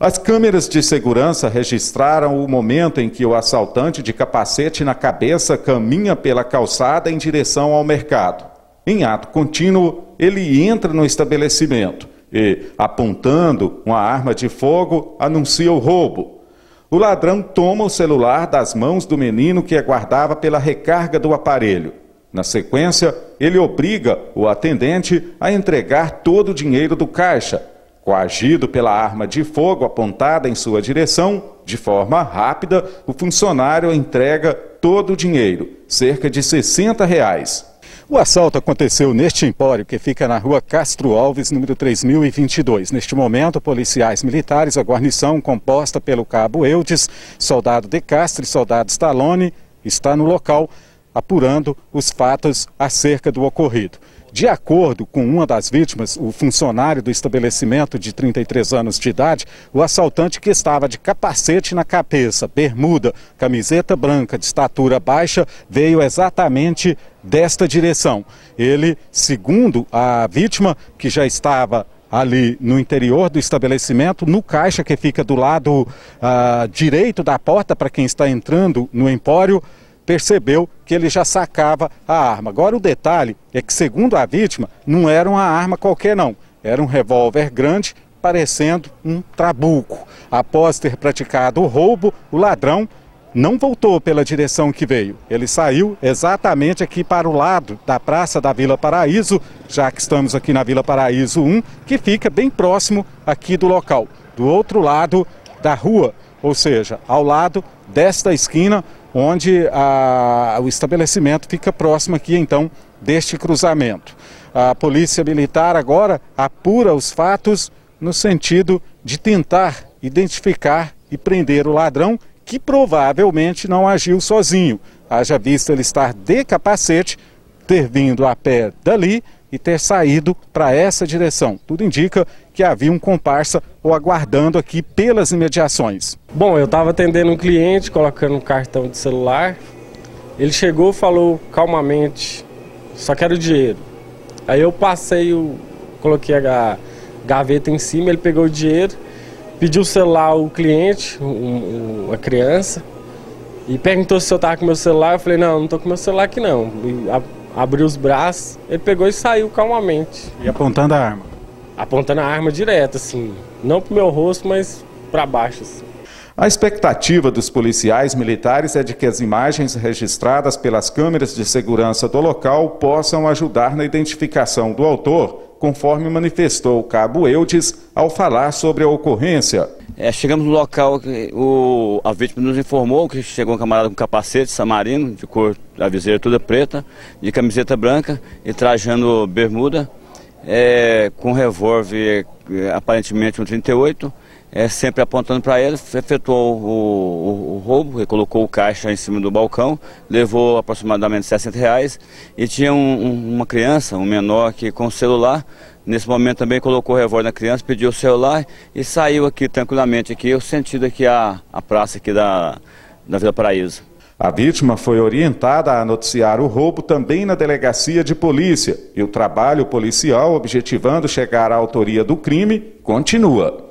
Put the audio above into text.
As câmeras de segurança registraram o momento em que o assaltante de capacete na cabeça caminha pela calçada em direção ao mercado. Em ato contínuo, ele entra no estabelecimento e, apontando uma arma de fogo, anuncia o roubo. O ladrão toma o celular das mãos do menino que aguardava pela recarga do aparelho. Na sequência, ele obriga o atendente a entregar todo o dinheiro do caixa Coagido pela arma de fogo apontada em sua direção, de forma rápida, o funcionário entrega todo o dinheiro, cerca de 60 reais. O assalto aconteceu neste empório que fica na rua Castro Alves, número 3022. Neste momento, policiais militares, a guarnição composta pelo cabo Eudes, soldado De Castro e soldado Stallone, está no local apurando os fatos acerca do ocorrido. De acordo com uma das vítimas, o funcionário do estabelecimento de 33 anos de idade, o assaltante que estava de capacete na cabeça, bermuda, camiseta branca de estatura baixa, veio exatamente desta direção. Ele, segundo a vítima, que já estava ali no interior do estabelecimento, no caixa que fica do lado uh, direito da porta para quem está entrando no empório, percebeu que ele já sacava a arma. Agora o detalhe é que, segundo a vítima, não era uma arma qualquer não, era um revólver grande parecendo um trabuco. Após ter praticado o roubo, o ladrão não voltou pela direção que veio. Ele saiu exatamente aqui para o lado da Praça da Vila Paraíso, já que estamos aqui na Vila Paraíso 1, que fica bem próximo aqui do local, do outro lado da rua, ou seja, ao lado desta esquina onde a, o estabelecimento fica próximo aqui então deste cruzamento. A Polícia Militar agora apura os fatos no sentido de tentar identificar e prender o ladrão que provavelmente não agiu sozinho. Haja visto ele estar de capacete, ter vindo a pé dali e ter saído para essa direção. Tudo indica que havia um comparsa ou aguardando aqui pelas imediações. Bom, eu estava atendendo um cliente, colocando um cartão de celular. Ele chegou, falou calmamente, só quero dinheiro. Aí eu passei, o, coloquei a gaveta em cima, ele pegou o dinheiro, pediu o celular ao cliente, um, a criança, e perguntou se eu estava com meu celular. Eu falei, não, não estou com meu celular aqui não. E a, abriu os braços, ele pegou e saiu calmamente. E apontando a arma? Apontando a arma direto, assim. Não pro meu rosto, mas para baixo, assim. A expectativa dos policiais militares é de que as imagens registradas pelas câmeras de segurança do local possam ajudar na identificação do autor, conforme manifestou o cabo Eudes ao falar sobre a ocorrência. É, chegamos no local, o, a vítima nos informou que chegou um camarada com capacete samarino, de cor, a viseira toda preta, de camiseta branca e trajando bermuda, é, com revólver é, aparentemente um 38, é, sempre apontando para ele, efetuou o, o, o roubo, colocou o caixa em cima do balcão, levou aproximadamente 60 reais e tinha um, um, uma criança, um menor que com celular Nesse momento também colocou o revólver na criança, pediu o celular e saiu aqui tranquilamente, aqui, o sentido aqui a, a praça aqui da, da Vila Paraíso. A vítima foi orientada a noticiar o roubo também na delegacia de polícia e o trabalho policial objetivando chegar à autoria do crime continua.